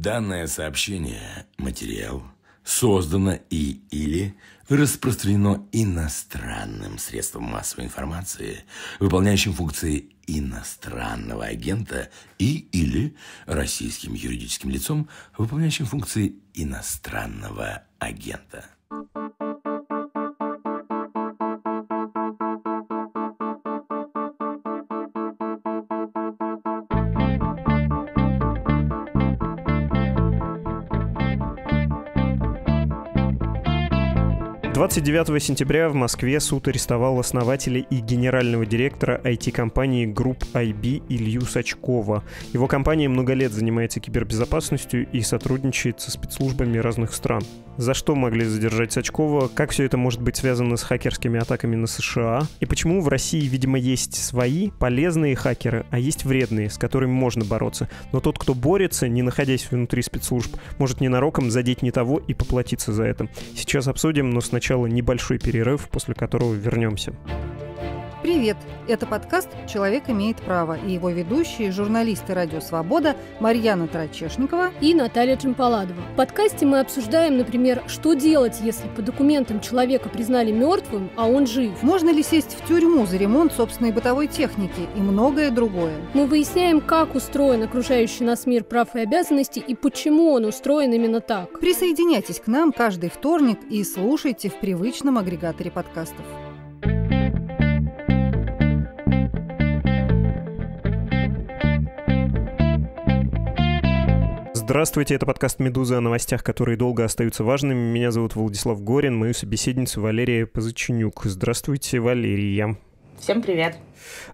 Данное сообщение, материал, создано и или распространено иностранным средством массовой информации, выполняющим функции иностранного агента и или российским юридическим лицом, выполняющим функции иностранного агента. 29 сентября в Москве суд арестовал основателя и генерального директора IT-компании Group IB Илью Сачкова. Его компания много лет занимается кибербезопасностью и сотрудничает со спецслужбами разных стран. За что могли задержать Сачкова? Как все это может быть связано с хакерскими атаками на США? И почему в России, видимо, есть свои полезные хакеры, а есть вредные, с которыми можно бороться? Но тот, кто борется, не находясь внутри спецслужб, может ненароком задеть не того и поплатиться за это. Сейчас обсудим, но сначала небольшой перерыв, после которого вернемся. Привет! Это подкаст «Человек имеет право» и его ведущие, журналисты «Радио Свобода» Марьяна Тарачешникова и Наталья Джампаладова. В подкасте мы обсуждаем, например, что делать, если по документам человека признали мертвым, а он жив. Можно ли сесть в тюрьму за ремонт собственной бытовой техники и многое другое. Мы выясняем, как устроен окружающий нас мир прав и обязанностей и почему он устроен именно так. Присоединяйтесь к нам каждый вторник и слушайте в привычном агрегаторе подкастов. Здравствуйте, это подкаст «Медуза» о новостях, которые долго остаются важными. Меня зовут Владислав Горин, мою собеседницу Валерия Позыченюк. Здравствуйте, Валерия. Всем привет.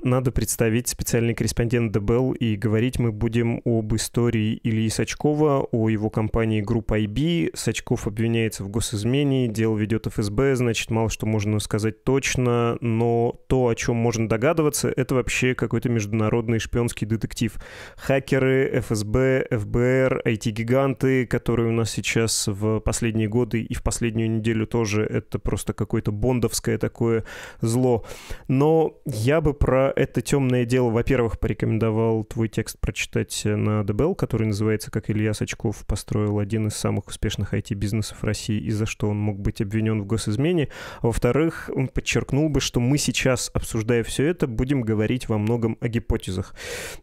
Надо представить специальный корреспондент ДБЛ, и говорить мы будем об истории Ильи Сачкова, о его компании Группа IB. Сачков обвиняется в госизмене, дело ведет ФСБ, значит, мало что можно сказать точно, но то, о чем можно догадываться, это вообще какой-то международный шпионский детектив. Хакеры, ФСБ, ФБР, IT-гиганты, которые у нас сейчас в последние годы и в последнюю неделю тоже, это просто какое-то бондовское такое зло. Но я бы про это темное дело, во-первых, порекомендовал твой текст прочитать на ДБЛ, который называется «Как Илья Сачков построил один из самых успешных IT-бизнесов России и за что он мог быть обвинен в госизмене». Во-вторых, он подчеркнул бы, что мы сейчас, обсуждая все это, будем говорить во многом о гипотезах.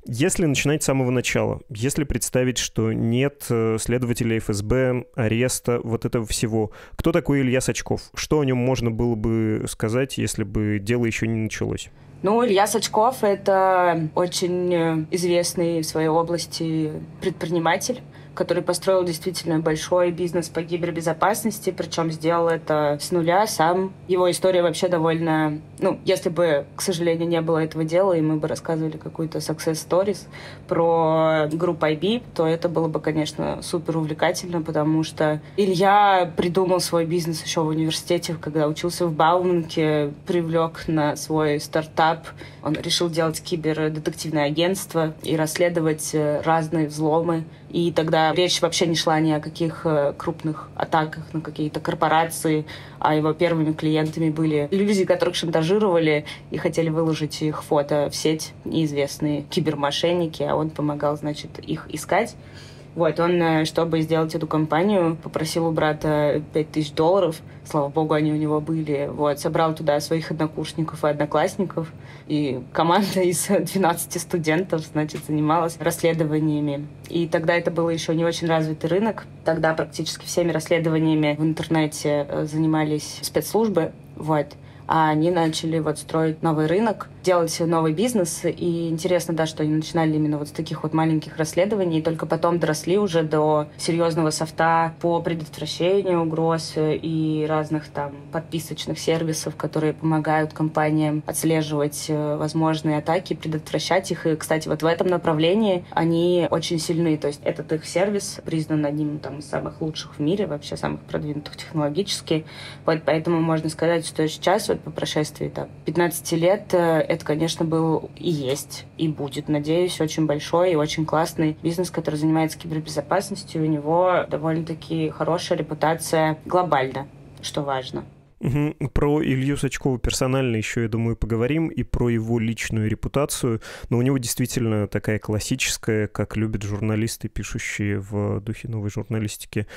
Если начинать с самого начала, если представить, что нет э, следователя ФСБ, ареста, вот этого всего, кто такой Илья Сачков? Что о нем можно было бы сказать, если бы дело еще не началось? Ну, Илья Сачков — это очень э, известный в своей области предприниматель который построил действительно большой бизнес по кибербезопасности, причем сделал это с нуля сам. Его история вообще довольно... Ну, если бы, к сожалению, не было этого дела, и мы бы рассказывали какую-то success stories про группу IB, то это было бы, конечно, супер увлекательно, потому что Илья придумал свой бизнес еще в университете, когда учился в Бауманке, привлек на свой стартап. Он решил делать кибердетективное агентство и расследовать э, разные взломы и тогда речь вообще не шла ни о каких э, крупных атаках на какие-то корпорации, а его первыми клиентами были люди, которых шантажировали и хотели выложить их фото в сеть, неизвестные кибермошенники, а он помогал, значит, их искать. Вот, он, э, чтобы сделать эту компанию, попросил у брата 5000 долларов. Слава богу, они у него были. Вот, собрал туда своих однокурсников и одноклассников. И команда из 12 студентов, значит, занималась расследованиями. И тогда это был еще не очень развитый рынок. Тогда практически всеми расследованиями в интернете э, занимались спецслужбы. Вот а они начали вот строить новый рынок, делать новый бизнес. И интересно, да, что они начинали именно вот с таких вот маленьких расследований, и только потом доросли уже до серьезного софта по предотвращению угроз и разных там подписочных сервисов, которые помогают компаниям отслеживать э, возможные атаки, предотвращать их. И, кстати, вот в этом направлении они очень сильны. То есть этот их сервис признан одним там, из самых лучших в мире, вообще самых продвинутых технологически. Вот поэтому можно сказать, что сейчас вот по прошествии там, 15 лет э, это, конечно, был и есть, и будет, надеюсь, очень большой и очень классный бизнес, который занимается кибербезопасностью. У него довольно-таки хорошая репутация глобально, что важно. Про Илью Сачкова персонально еще, я думаю, поговорим, и про его личную репутацию. Но у него действительно такая классическая, как любят журналисты, пишущие в духе новой журналистики,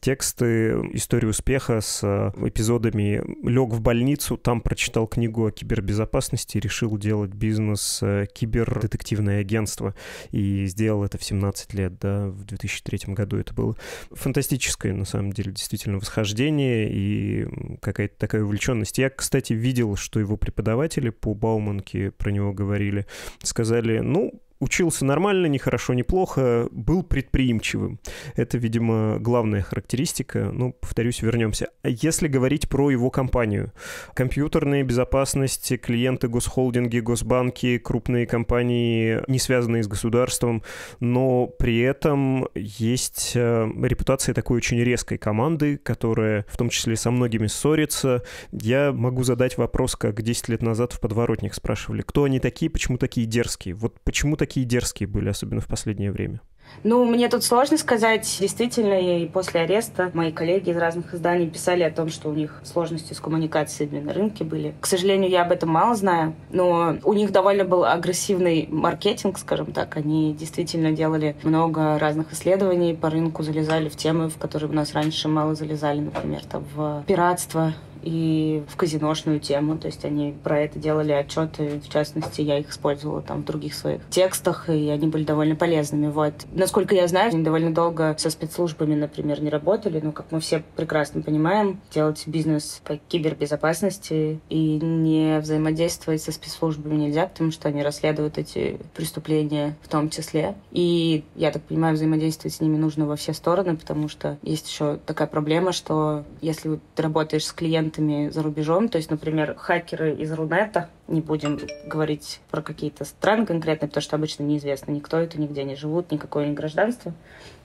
тексты, история успеха с э, эпизодами «Лег в больницу», там прочитал книгу о кибербезопасности, решил делать бизнес э, кибердетективное агентство, и сделал это в 17 лет, да, в 2003 году это было. Фантастическое, на самом деле, действительно восхождение и какая-то такая увлеченность. Я, кстати, видел, что его преподаватели по Бауманке про него говорили. Сказали, ну, Учился нормально, не хорошо, не плохо, был предприимчивым. Это, видимо, главная характеристика. Ну, повторюсь, вернемся. Если говорить про его компанию. Компьютерная безопасность, клиенты госхолдинги, госбанки, крупные компании, не связанные с государством, но при этом есть э, репутация такой очень резкой команды, которая в том числе со многими ссорится. Я могу задать вопрос, как 10 лет назад в подворотнях спрашивали, кто они такие, почему такие дерзкие. Вот почему такие такие дерзкие были, особенно в последнее время? Ну, мне тут сложно сказать. Действительно, и после ареста мои коллеги из разных изданий писали о том, что у них сложности с коммуникацией на рынке были. К сожалению, я об этом мало знаю, но у них довольно был агрессивный маркетинг, скажем так. Они действительно делали много разных исследований по рынку, залезали в темы, в которые у нас раньше мало залезали, например, там в пиратство, и в казиношную тему. То есть они про это делали отчеты, в частности, я их использовала там в других своих текстах, и они были довольно полезными. Вот. Насколько я знаю, они довольно долго со спецслужбами, например, не работали, но, как мы все прекрасно понимаем, делать бизнес по кибербезопасности и не взаимодействовать со спецслужбами нельзя, потому что они расследуют эти преступления в том числе. И, я так понимаю, взаимодействовать с ними нужно во все стороны, потому что есть еще такая проблема, что если ты работаешь с клиентом, клиентами за рубежом. То есть, например, хакеры из Рунета, не будем говорить про какие-то страны конкретные, потому что обычно неизвестно, никто это нигде не живут, никакое не гражданство.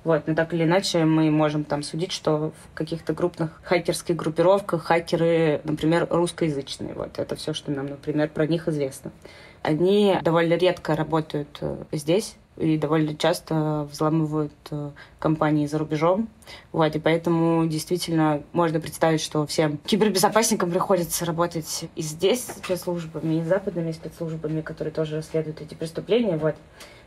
Вот, но так или иначе мы можем там судить, что в каких-то крупных хакерских группировках хакеры, например, русскоязычные. Вот это все, что нам, например, про них известно. Они довольно редко работают э, здесь, и довольно часто взламывают э, компании за рубежом. Вот, и поэтому действительно можно представить, что всем кибербезопасникам приходится работать и здесь с спецслужбами, и с западными спецслужбами, которые тоже расследуют эти преступления. Вот.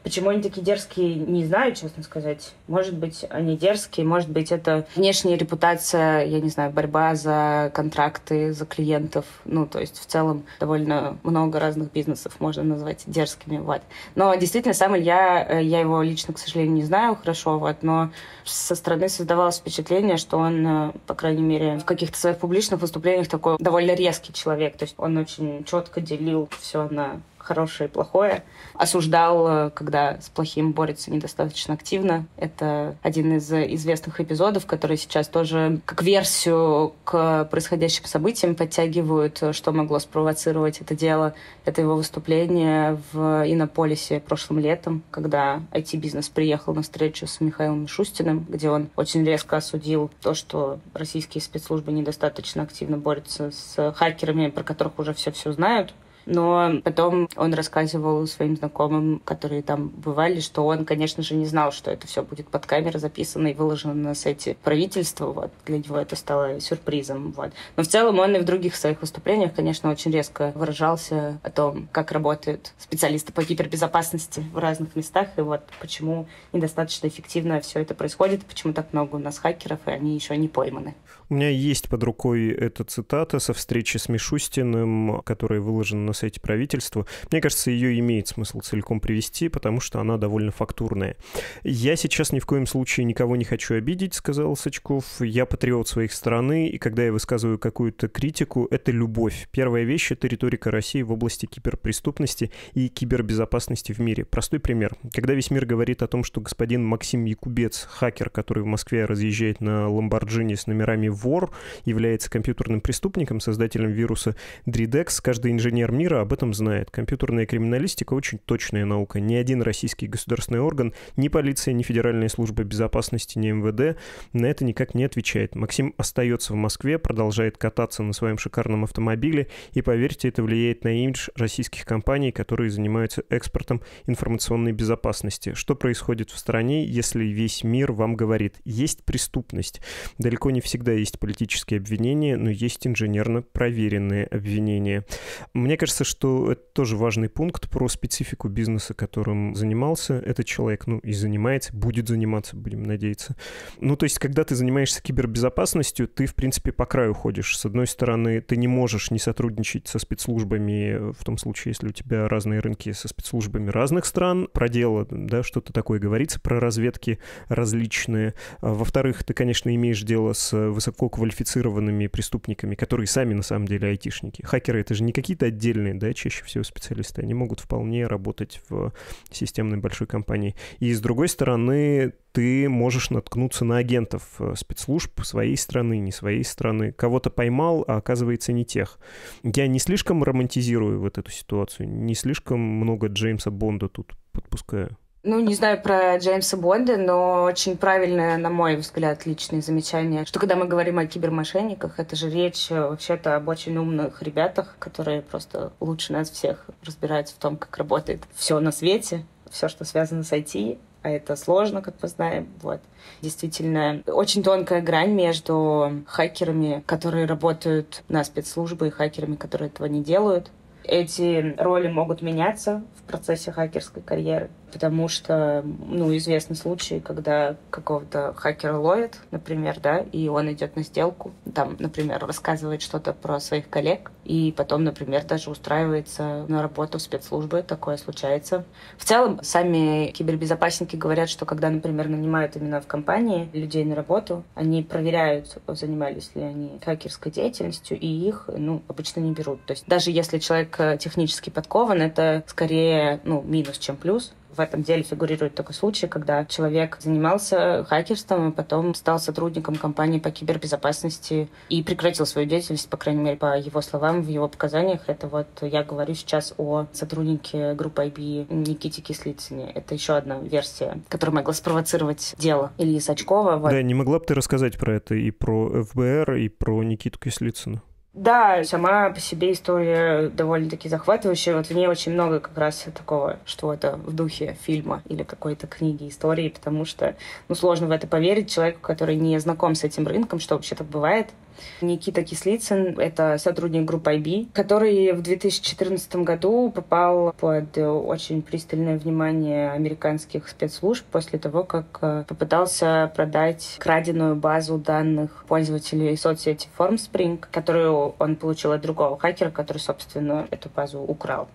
Почему они такие дерзкие, не знаю, честно сказать. Может быть, они дерзкие, может быть, это внешняя репутация, я не знаю, борьба за контракты, за клиентов. Ну, то есть в целом довольно много разных бизнесов можно назвать дерзкими. Вот. Но действительно, сам Илья, э, я его лично, к сожалению, не знаю хорошо, вот, но со стороны создавалось впечатление, что он, э, по крайней мере, в каких-то своих публичных выступлениях такой довольно резкий человек. То есть он очень четко делил все на хорошее и плохое. Осуждал, э, когда с плохим борется недостаточно активно. Это один из известных эпизодов, который сейчас тоже как версию к происходящим событиям подтягивают, что могло спровоцировать это дело. Это его выступление в Иннополисе прошлым летом, когда IT-бизнес приехал на встречу с Михаилом Шустиным, где он очень резко осудил то, что российские спецслужбы недостаточно активно борются с хакерами, про которых уже все-все знают, но потом он рассказывал своим знакомым, которые там бывали, что он, конечно же, не знал, что это все будет под камерой записано и выложено на сайте правительства. Вот. Для него это стало сюрпризом. Вот. Но в целом он и в других своих выступлениях, конечно, очень резко выражался о том, как работают специалисты по кибербезопасности в разных местах и вот почему недостаточно эффективно все это происходит, почему так много у нас хакеров, и они еще не пойманы. У меня есть под рукой эта цитата со встречи с Мишустиным, которая выложена на сайте правительства. Мне кажется, ее имеет смысл целиком привести, потому что она довольно фактурная. «Я сейчас ни в коем случае никого не хочу обидеть», — сказал Сачков. «Я патриот своих страны, и когда я высказываю какую-то критику, это любовь. Первая вещь — это риторика России в области киберпреступности и кибербезопасности в мире. Простой пример. Когда весь мир говорит о том, что господин Максим Якубец, хакер, который в Москве разъезжает на Ламборджини с номерами вор является компьютерным преступником, создателем вируса Dridex. Каждый инженер мира об этом знает. Компьютерная криминалистика очень точная наука. Ни один российский государственный орган, ни полиция, ни Федеральная служба безопасности, ни МВД на это никак не отвечает. Максим остается в Москве, продолжает кататься на своем шикарном автомобиле, и, поверьте, это влияет на имидж российских компаний, которые занимаются экспортом информационной безопасности. Что происходит в стране, если весь мир вам говорит, есть преступность? Далеко не всегда есть политические обвинения, но есть инженерно проверенные обвинения. Мне кажется, что это тоже важный пункт про специфику бизнеса, которым занимался этот человек, ну и занимается, будет заниматься, будем надеяться. Ну, то есть, когда ты занимаешься кибербезопасностью, ты, в принципе, по краю ходишь. С одной стороны, ты не можешь не сотрудничать со спецслужбами, в том случае, если у тебя разные рынки со спецслужбами разных стран, про дело, да, что-то такое говорится, про разведки различные. А, во-вторых, ты, конечно, имеешь дело с высококвалифицированными преступниками, которые сами, на самом деле, айтишники. Хакеры — это же не какие-то отдельные, да, чаще всего специалисты. Они могут вполне работать в системной большой компании. И, с другой стороны, ты можешь наткнуться на агентов э, спецслужб своей страны, не своей страны. Кого-то поймал, а оказывается не тех. Я не слишком романтизирую вот эту ситуацию, не слишком много Джеймса Бонда тут подпускаю. Ну, не знаю про Джеймса Бонда, но очень правильное, на мой взгляд, личное замечание, что когда мы говорим о кибермошенниках, это же речь э, вообще-то об очень умных ребятах, которые просто лучше нас всех разбираются в том, как работает все на свете, все, что связано с IT, а это сложно, как мы знаем. Вот. Действительно, очень тонкая грань между хакерами, которые работают на спецслужбы, и хакерами, которые этого не делают. Эти роли могут меняться в процессе хакерской карьеры потому что, ну, известны случаи, когда какого-то хакера ловят, например, да, и он идет на сделку, там, например, рассказывает что-то про своих коллег, и потом, например, даже устраивается на работу в спецслужбы, такое случается. В целом, сами кибербезопасники говорят, что когда, например, нанимают именно в компании людей на работу, они проверяют, занимались ли они хакерской деятельностью, и их, ну, обычно не берут. То есть даже если человек технически подкован, это скорее, ну, минус, чем плюс, в этом деле фигурирует такой случай, когда человек занимался хакерством, а потом стал сотрудником компании по кибербезопасности и прекратил свою деятельность, по крайней мере, по его словам, в его показаниях. Это вот я говорю сейчас о сотруднике группы IB Никите Кислицыне. Это еще одна версия, которая могла спровоцировать дело Ильи Сачкова. Вот. Да, не могла бы ты рассказать про это и про ФБР, и про Никиту Кислицына? Да, сама по себе история довольно-таки захватывающая. Вот в ней очень много как раз такого, что это в духе фильма или какой-то книги, истории, потому что ну, сложно в это поверить человеку, который не знаком с этим рынком, что вообще так бывает. Никита Кислицын — это сотрудник группы IB, который в 2014 году попал под очень пристальное внимание американских спецслужб после того, как э, попытался продать краденую базу данных пользователей соцсети Formspring, которую он получил от другого хакера, который, собственно, эту базу украл.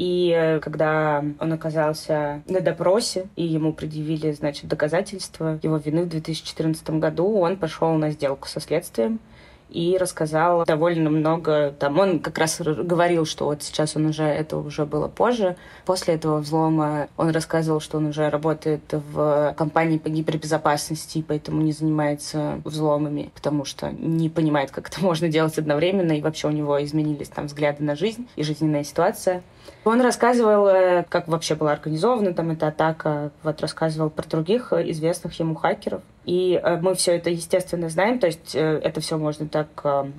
И э, когда он оказался на допросе, и ему предъявили, значит, доказательства его вины в 2014 году, он пошел на сделку со следствием и рассказал довольно много. Там он как раз говорил, что вот сейчас он уже, это уже было позже. После этого взлома он рассказывал, что он уже работает в компании по гипербезопасности, поэтому не занимается взломами, потому что не понимает, как это можно делать одновременно, и вообще у него изменились там взгляды на жизнь и жизненная ситуация. Он рассказывал, э, как вообще была организована там эта атака, вот рассказывал про других известных ему хакеров. И э, мы все это, естественно, знаем, то есть э, это все можно так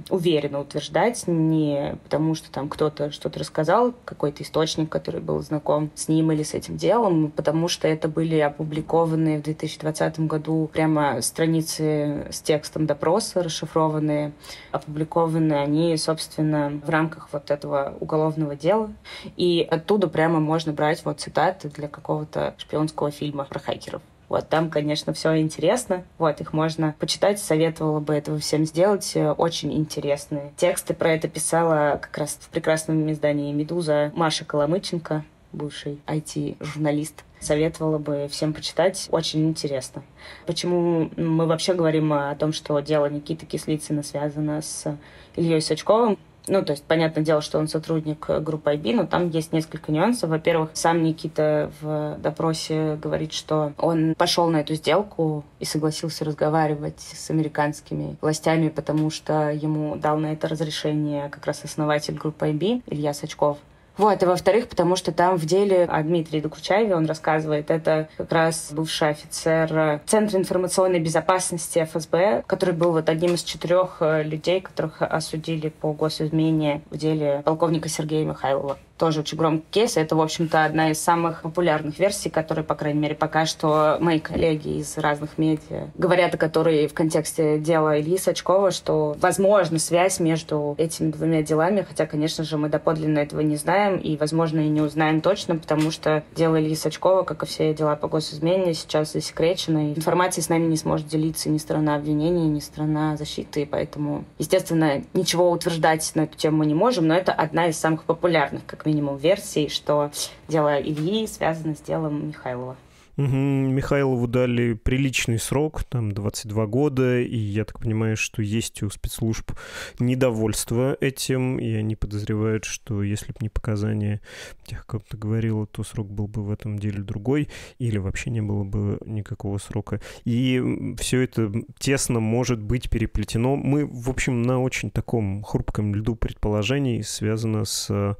уверенно утверждать, не потому что там кто-то что-то рассказал, какой-то источник, который был знаком с ним или с этим делом, потому что это были опубликованные в 2020 году прямо страницы с текстом допроса, расшифрованные, опубликованные они, собственно, в рамках вот этого уголовного дела. И оттуда прямо можно брать вот цитаты для какого-то шпионского фильма про хакеров. Вот там, конечно, все интересно. Вот, их можно почитать. Советовала бы этого всем сделать. Очень интересные тексты про это писала как раз в прекрасном издании «Медуза» Маша Коломыченко, бывший IT-журналист. Советовала бы всем почитать. Очень интересно. Почему мы вообще говорим о том, что дело Никиты Кислицына связано с Ильей Сачковым? Ну, то есть, понятное дело, что он сотрудник группы IB, но там есть несколько нюансов. Во-первых, сам Никита в допросе говорит, что он пошел на эту сделку и согласился разговаривать с американскими властями, потому что ему дал на это разрешение как раз основатель группы IB Илья Сачков. Вот, и во-вторых, потому что там в деле о Дмитрии Докручаеве он рассказывает, это как раз бывший офицер Центра информационной безопасности ФСБ, который был вот одним из четырех э, людей, которых осудили по госизмене в деле полковника Сергея Михайлова тоже очень громкий кейс. Это, в общем-то, одна из самых популярных версий, которые, по крайней мере, пока что мои коллеги из разных медиа говорят, о которой в контексте дела Ильи Сачкова, что возможно связь между этими двумя делами, хотя, конечно же, мы доподлинно этого не знаем и, возможно, и не узнаем точно, потому что дело Ильи Сачкова, как и все дела по госизмене, сейчас засекречено, и информацией с нами не сможет делиться ни сторона обвинения, ни сторона защиты, поэтому, естественно, ничего утверждать на эту тему мы не можем, но это одна из самых популярных, как минимум версий, что дело Ильи связано с делом Михайлова. Михайлову дали приличный срок, там 22 года, и я так понимаю, что есть у спецслужб недовольство этим, и они подозревают, что если бы не показания тех, как ты говорила, то срок был бы в этом деле другой, или вообще не было бы никакого срока. И все это тесно может быть переплетено. Мы, в общем, на очень таком хрупком льду предположений связано с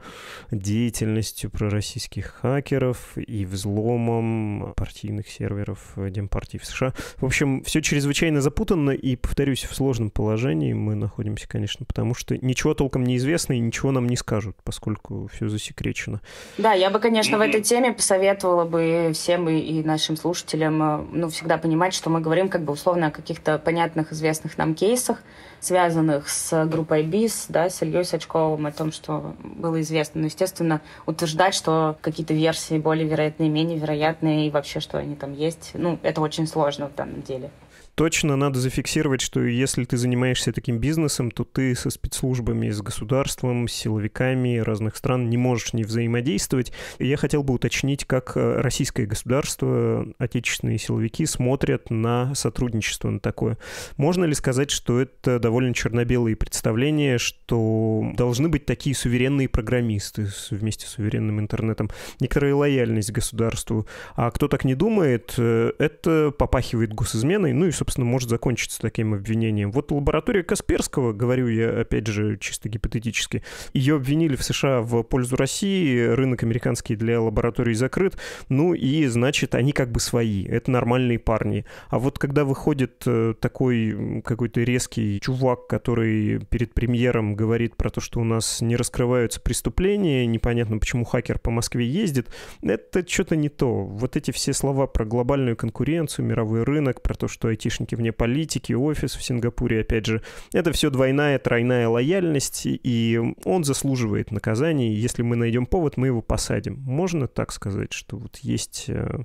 деятельностью пророссийских хакеров и взломом партийных серверов э, Демпартии в США. В общем, все чрезвычайно запутанно, и, повторюсь, в сложном положении мы находимся, конечно, потому что ничего толком не известно и ничего нам не скажут, поскольку все засекречено. Да, я бы, конечно, в этой теме посоветовала бы всем и, и нашим слушателям, э, ну, всегда понимать, что мы говорим как бы условно о каких-то понятных, известных нам кейсах, связанных с группой БИС, да, с Ильей Сачковым, о том, что было известно. Но, естественно, утверждать, что какие-то версии более вероятные, менее вероятные, и вообще, что они там есть, ну, это очень сложно в данном деле точно надо зафиксировать, что если ты занимаешься таким бизнесом, то ты со спецслужбами, с государством, с силовиками разных стран не можешь не взаимодействовать. И я хотел бы уточнить, как э, российское государство, отечественные силовики смотрят на сотрудничество на такое. Можно ли сказать, что это довольно черно-белые представления, что должны быть такие суверенные программисты вместе с суверенным интернетом, некоторая лояльность государству. А кто так не думает, э, это попахивает госизменой, ну и, собственно, может закончиться таким обвинением. Вот лаборатория Касперского, говорю я, опять же, чисто гипотетически, ее обвинили в США в пользу России, рынок американский для лабораторий закрыт, ну и, значит, они как бы свои, это нормальные парни. А вот когда выходит э, такой какой-то резкий чувак, который перед премьером говорит про то, что у нас не раскрываются преступления, непонятно, почему хакер по Москве ездит, это что-то не то. Вот эти все слова про глобальную конкуренцию, мировой рынок, про то, что IT айтишники вне политики, офис в Сингапуре, опять же. Это все двойная, тройная лояльность, и он заслуживает наказания. Если мы найдем повод, мы его посадим. Можно так сказать, что вот есть э,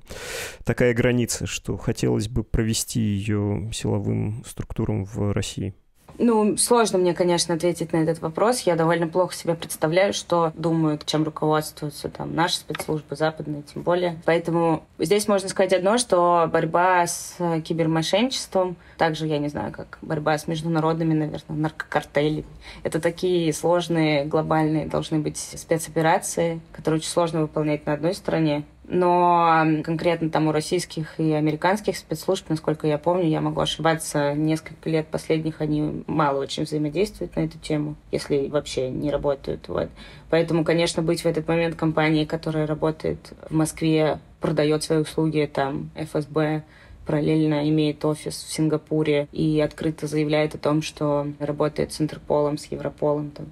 такая граница, что хотелось бы провести ее силовым структурам в России? Ну, сложно мне, конечно, ответить на этот вопрос. Я довольно плохо себе представляю, что думают, чем руководствуются там наши спецслужбы, западные, тем более. Поэтому здесь можно сказать одно, что борьба с кибермошенничеством, также, я не знаю, как борьба с международными, наверное, наркокартелями. Это такие сложные, глобальные должны быть спецоперации, которые очень сложно выполнять на одной стороне, но конкретно там у российских и американских спецслужб, насколько я помню, я могу ошибаться, несколько лет последних они мало очень взаимодействуют на эту тему, если вообще не работают. Вот. Поэтому, конечно, быть в этот момент компанией, которая работает в Москве, продает свои услуги, там, ФСБ, параллельно имеет офис в Сингапуре и открыто заявляет о том, что работает с Интерполом, с Европолом. Там.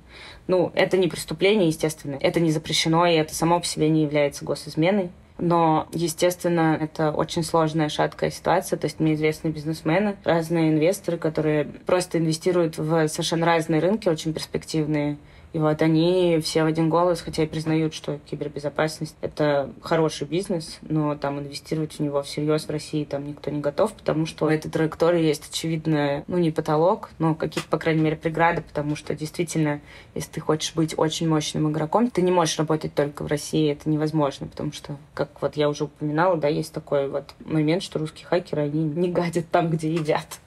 Ну, это не преступление, естественно. Это не запрещено, и это само по себе не является госизменой. Но, естественно, это очень сложная, шаткая ситуация. То есть мне известны бизнесмены, разные инвесторы, которые просто инвестируют в совершенно разные рынки, очень перспективные. И вот они все в один голос, хотя и признают, что кибербезопасность — это хороший бизнес, но там инвестировать в него всерьез в России там никто не готов, потому что у этой траектории есть, очевидно, ну, не потолок, но какие-то, по крайней мере, преграды, потому что действительно, если ты хочешь быть очень мощным игроком, ты не можешь работать только в России, это невозможно, потому что, как вот я уже упоминала, да, есть такой вот момент, что русские хакеры, они не гадят там, где едят.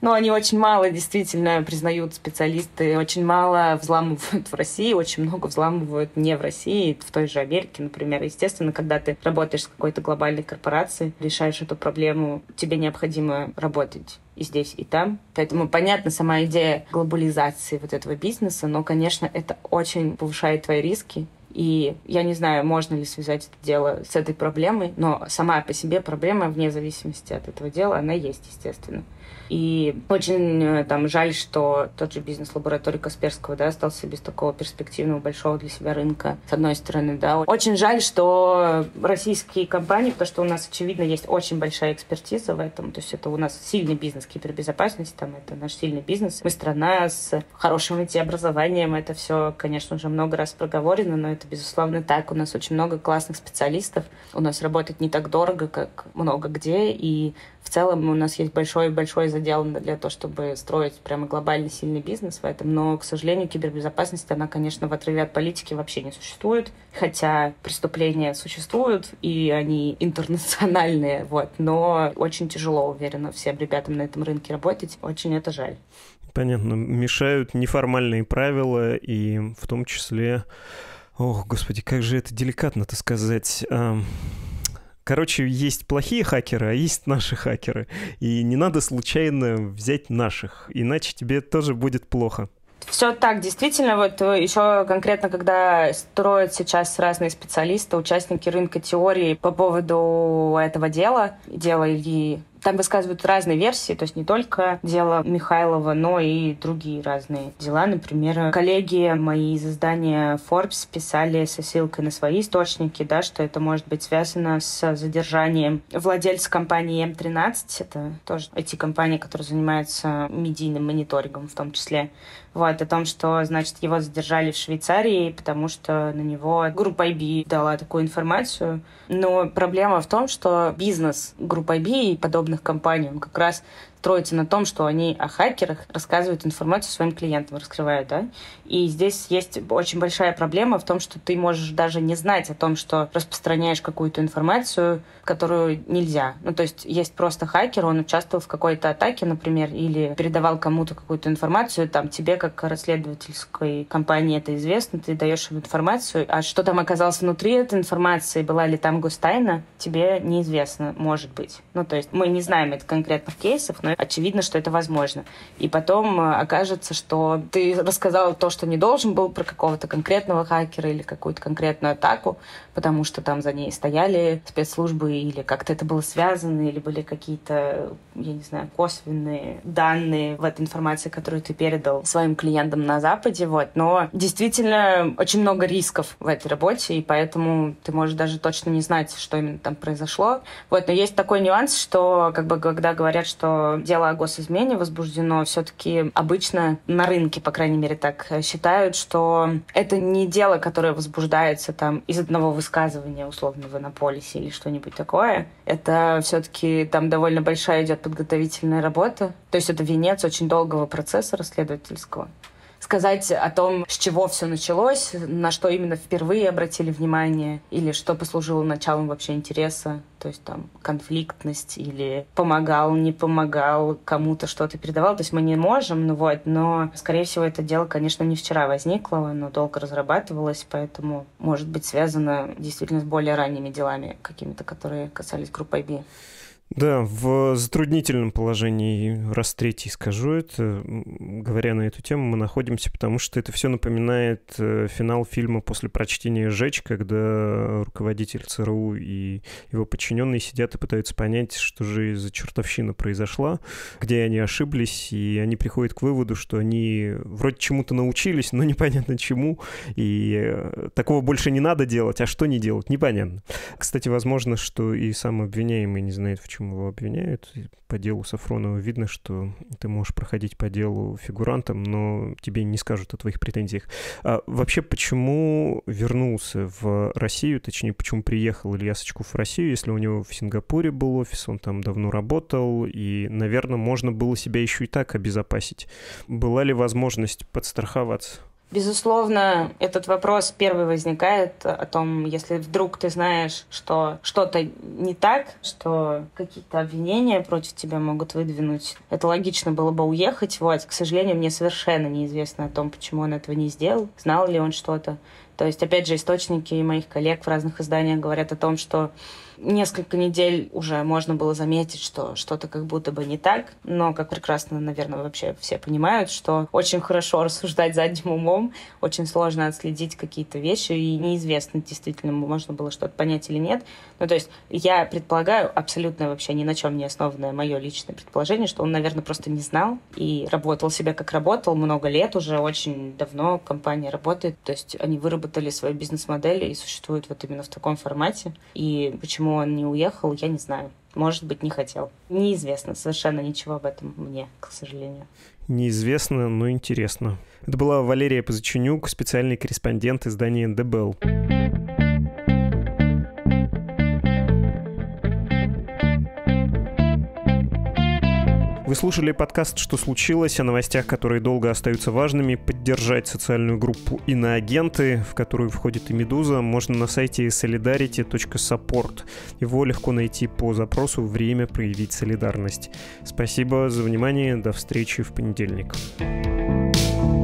Но они очень мало действительно признают специалисты, очень мало взламывают в России, очень много взламывают не в России, в той же Америке, например. Естественно, когда ты работаешь с какой-то глобальной корпорацией, решаешь эту проблему, тебе необходимо работать и здесь, и там. Поэтому понятна сама идея глобализации вот этого бизнеса, но, конечно, это очень повышает твои риски. И я не знаю, можно ли связать это дело с этой проблемой, но сама по себе проблема, вне зависимости от этого дела, она есть, естественно. И очень э, там жаль, что тот же бизнес-лаборатория Касперского да, остался без такого перспективного большого для себя рынка, с одной стороны. Да. Очень жаль, что российские компании, потому что у нас, очевидно, есть очень большая экспертиза в этом, то есть это у нас сильный бизнес кибербезопасности, там это наш сильный бизнес. Мы страна с хорошим IT-образованием, это все, конечно, уже много раз проговорено, но это, безусловно, так. У нас очень много классных специалистов, у нас работает не так дорого, как много где, и в целом у нас есть большой-большой задел для того, чтобы строить прямо глобальный сильный бизнес в этом. Но, к сожалению, кибербезопасность, она, конечно, в отрыве от политики вообще не существует. Хотя преступления существуют, и они интернациональные, вот. Но очень тяжело, уверена, всем ребятам на этом рынке работать. Очень это жаль. Понятно. Мешают неформальные правила, и в том числе... Ох, господи, как же это деликатно-то сказать... Короче, есть плохие хакеры, а есть наши хакеры. И не надо случайно взять наших, иначе тебе тоже будет плохо. Все так, действительно, вот э, еще конкретно, когда строят сейчас разные специалисты, участники рынка теории по поводу этого дела, дела Ильи там высказывают разные версии, то есть не только дело Михайлова, но и другие разные дела. Например, коллеги мои из издания Forbes писали со ссылкой на свои источники, да, что это может быть связано с задержанием владельца компании М13. Это тоже эти компании, которые занимаются медийным мониторингом в том числе. Вот, о том, что, значит, его задержали в Швейцарии, потому что на него группа IB дала такую информацию. Но проблема в том, что бизнес группы IB и подобных компаний, он как раз строится на том, что они о хакерах рассказывают информацию своим клиентам, раскрывают, да. И здесь есть очень большая проблема в том, что ты можешь даже не знать о том, что распространяешь какую-то информацию, которую нельзя. Ну, то есть есть просто хакер, он участвовал в какой-то атаке, например, или передавал кому-то какую-то информацию, там тебе как расследовательской компании это известно, ты даешь им информацию, а что там оказалось внутри этой информации, была ли там гостайна, тебе неизвестно, может быть. Ну, то есть мы не знаем это конкретных кейсов, но очевидно, что это возможно. И потом э, окажется, что ты рассказал то, что не должен был про какого-то конкретного хакера или какую-то конкретную атаку, потому что там за ней стояли спецслужбы или как-то это было связано, или были какие-то, я не знаю, косвенные данные в этой информации, которую ты передал своим клиентам на Западе. Вот. Но действительно очень много рисков в этой работе, и поэтому ты можешь даже точно не знать, что именно там произошло. Вот. Но есть такой нюанс, что как бы когда говорят, что дело о госизмене возбуждено, все-таки обычно на рынке, по крайней мере, так считают, что это не дело, которое возбуждается там из одного высказывания, условно, в Иннополисе или что-нибудь такое. Это все-таки там довольно большая идет подготовительная работа. То есть это венец очень долгого процесса расследовательского сказать о том, с чего все началось, на что именно впервые обратили внимание, или что послужило началом вообще интереса, то есть там конфликтность или помогал, не помогал, кому-то что-то передавал. То есть мы не можем, ну вот, но, скорее всего, это дело, конечно, не вчера возникло, оно долго разрабатывалось, поэтому может быть связано действительно с более ранними делами какими-то, которые касались группы IB. Да, в затруднительном положении, раз третий скажу это, говоря на эту тему, мы находимся, потому что это все напоминает э, финал фильма после прочтения «Жечь», когда руководитель ЦРУ и его подчиненные сидят и пытаются понять, что же за чертовщина произошла, где они ошиблись, и они приходят к выводу, что они вроде чему-то научились, но непонятно чему, и э, такого больше не надо делать, а что не делать, непонятно. Кстати, возможно, что и сам обвиняемый не знает, в чем чем его обвиняют. По делу Сафронова видно, что ты можешь проходить по делу фигурантом, но тебе не скажут о твоих претензиях. А вообще, почему вернулся в Россию, точнее, почему приехал Илья Сачков в Россию, если у него в Сингапуре был офис, он там давно работал, и, наверное, можно было себя еще и так обезопасить. Была ли возможность подстраховаться? Безусловно, этот вопрос первый возникает о том, если вдруг ты знаешь, что что-то не так, что какие-то обвинения против тебя могут выдвинуть. Это логично было бы уехать. Вот, к сожалению, мне совершенно неизвестно о том, почему он этого не сделал. Знал ли он что-то. То есть, опять же, источники моих коллег в разных изданиях говорят о том, что несколько недель уже можно было заметить, что что-то как будто бы не так, но, как прекрасно, наверное, вообще все понимают, что очень хорошо рассуждать задним умом, очень сложно отследить какие-то вещи, и неизвестно, действительно, можно было что-то понять или нет. Ну, то есть я предполагаю, абсолютно вообще ни на чем не основанное мое личное предположение, что он, наверное, просто не знал и работал себя как работал много лет уже, очень давно компания работает, то есть они выработали свою бизнес-модель и существуют вот именно в таком формате. И почему он не уехал, я не знаю. Может быть, не хотел. Неизвестно совершенно ничего об этом мне, к сожалению. Неизвестно, но интересно. Это была Валерия Позаченюк, специальный корреспондент издания «Дебел». Вы слушали подкаст «Что случилось?» о новостях, которые долго остаются важными. Поддержать социальную группу «Иноагенты», в которую входит и «Медуза», можно на сайте solidarity.support. Его легко найти по запросу «Время проявить солидарность». Спасибо за внимание. До встречи в понедельник. thank you